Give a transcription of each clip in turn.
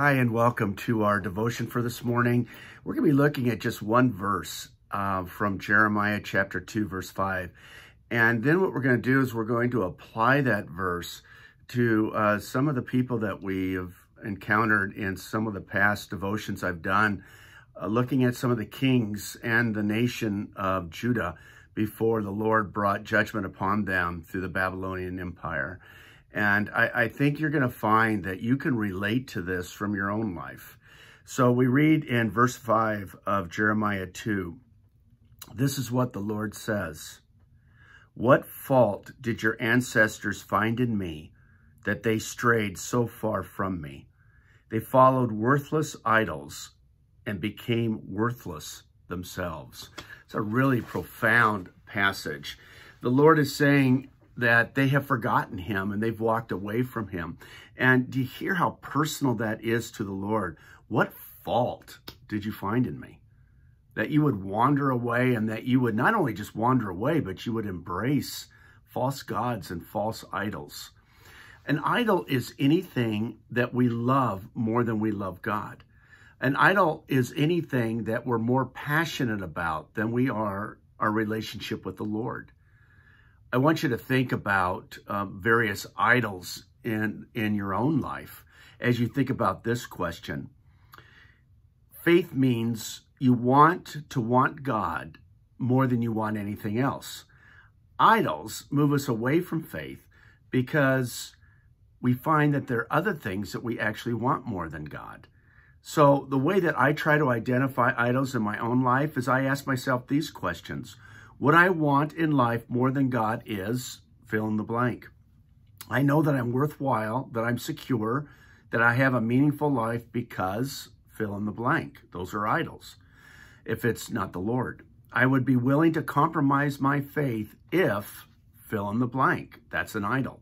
Hi, and welcome to our devotion for this morning. We're going to be looking at just one verse uh, from Jeremiah chapter 2, verse 5. And then what we're going to do is we're going to apply that verse to uh, some of the people that we have encountered in some of the past devotions I've done, uh, looking at some of the kings and the nation of Judah before the Lord brought judgment upon them through the Babylonian Empire. And I, I think you're going to find that you can relate to this from your own life. So we read in verse 5 of Jeremiah 2, this is what the Lord says. What fault did your ancestors find in me that they strayed so far from me? They followed worthless idols and became worthless themselves. It's a really profound passage. The Lord is saying, that they have forgotten him and they've walked away from him. And do you hear how personal that is to the Lord? What fault did you find in me? That you would wander away and that you would not only just wander away, but you would embrace false gods and false idols. An idol is anything that we love more than we love God. An idol is anything that we're more passionate about than we are our relationship with the Lord. I want you to think about uh, various idols in, in your own life as you think about this question. Faith means you want to want God more than you want anything else. Idols move us away from faith because we find that there are other things that we actually want more than God. So the way that I try to identify idols in my own life is I ask myself these questions. What I want in life more than God is fill in the blank. I know that I'm worthwhile, that I'm secure, that I have a meaningful life because fill in the blank. Those are idols. If it's not the Lord, I would be willing to compromise my faith if fill in the blank. That's an idol.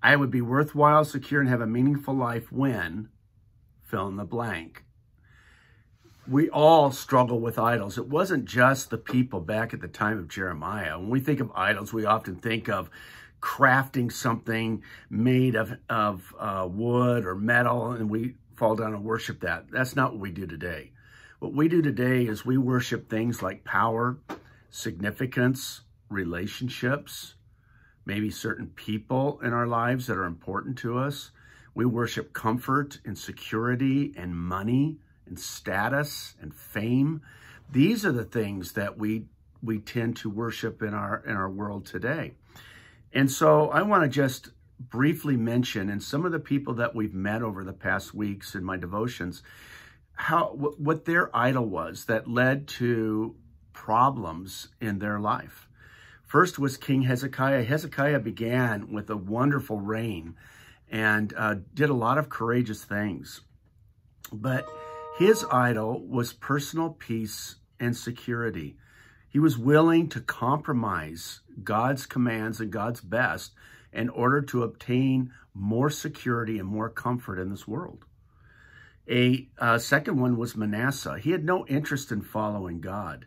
I would be worthwhile, secure, and have a meaningful life when fill in the blank we all struggle with idols. It wasn't just the people back at the time of Jeremiah. When we think of idols, we often think of crafting something made of, of uh, wood or metal, and we fall down and worship that. That's not what we do today. What we do today is we worship things like power, significance, relationships, maybe certain people in our lives that are important to us. We worship comfort and security and money and status and fame. These are the things that we we tend to worship in our in our world today. And so I want to just briefly mention and some of the people that we've met over the past weeks in my devotions how what their idol was that led to problems in their life. First was King Hezekiah. Hezekiah began with a wonderful reign and uh, did a lot of courageous things. But his idol was personal peace and security. He was willing to compromise God's commands and God's best in order to obtain more security and more comfort in this world. A uh, second one was Manasseh. He had no interest in following God.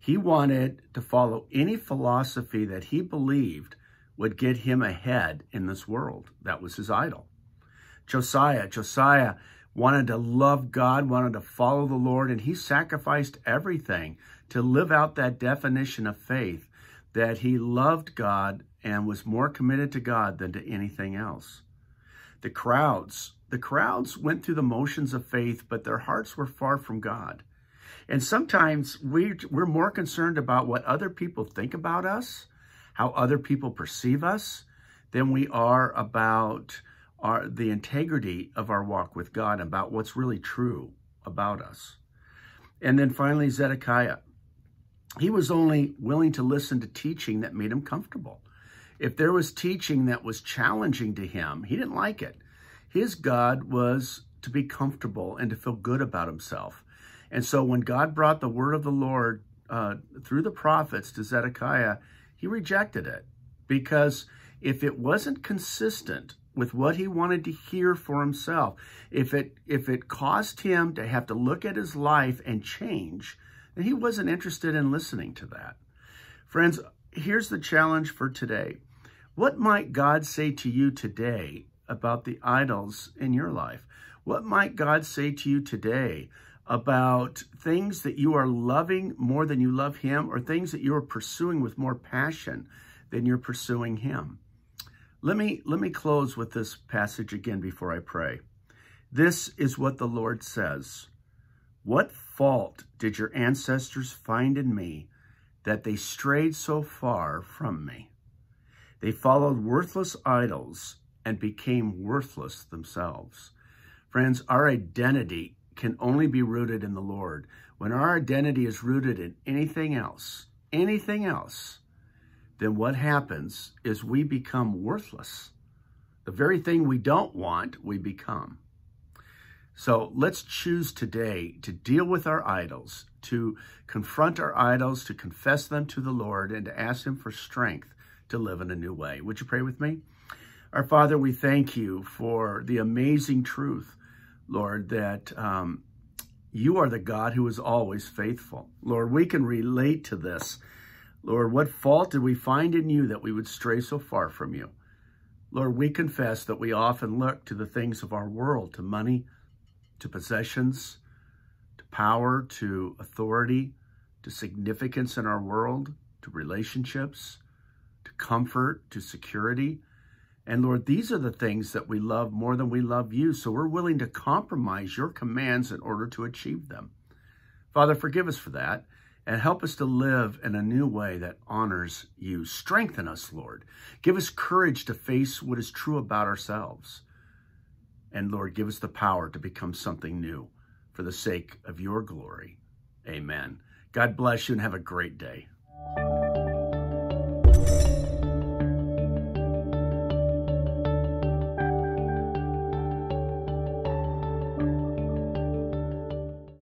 He wanted to follow any philosophy that he believed would get him ahead in this world. That was his idol. Josiah. Josiah wanted to love God, wanted to follow the Lord, and he sacrificed everything to live out that definition of faith that he loved God and was more committed to God than to anything else. The crowds, the crowds went through the motions of faith, but their hearts were far from God. And sometimes we, we're more concerned about what other people think about us, how other people perceive us, than we are about our, the integrity of our walk with God, about what's really true about us. And then finally, Zedekiah. He was only willing to listen to teaching that made him comfortable. If there was teaching that was challenging to him, he didn't like it. His God was to be comfortable and to feel good about himself. And so when God brought the word of the Lord uh, through the prophets to Zedekiah, he rejected it because if it wasn't consistent with what he wanted to hear for himself. If it if it caused him to have to look at his life and change, then he wasn't interested in listening to that. Friends, here's the challenge for today. What might God say to you today about the idols in your life? What might God say to you today about things that you are loving more than you love Him or things that you are pursuing with more passion than you're pursuing Him? Let me, let me close with this passage again before I pray. This is what the Lord says. What fault did your ancestors find in me that they strayed so far from me? They followed worthless idols and became worthless themselves. Friends, our identity can only be rooted in the Lord. When our identity is rooted in anything else, anything else, then what happens is we become worthless. The very thing we don't want, we become. So let's choose today to deal with our idols, to confront our idols, to confess them to the Lord, and to ask Him for strength to live in a new way. Would you pray with me? Our Father, we thank you for the amazing truth Lord, that um, you are the God who is always faithful. Lord, we can relate to this. Lord, what fault did we find in you that we would stray so far from you? Lord, we confess that we often look to the things of our world, to money, to possessions, to power, to authority, to significance in our world, to relationships, to comfort, to security. And Lord, these are the things that we love more than we love you. So we're willing to compromise your commands in order to achieve them. Father, forgive us for that and help us to live in a new way that honors you. Strengthen us, Lord. Give us courage to face what is true about ourselves. And Lord, give us the power to become something new for the sake of your glory. Amen. God bless you and have a great day.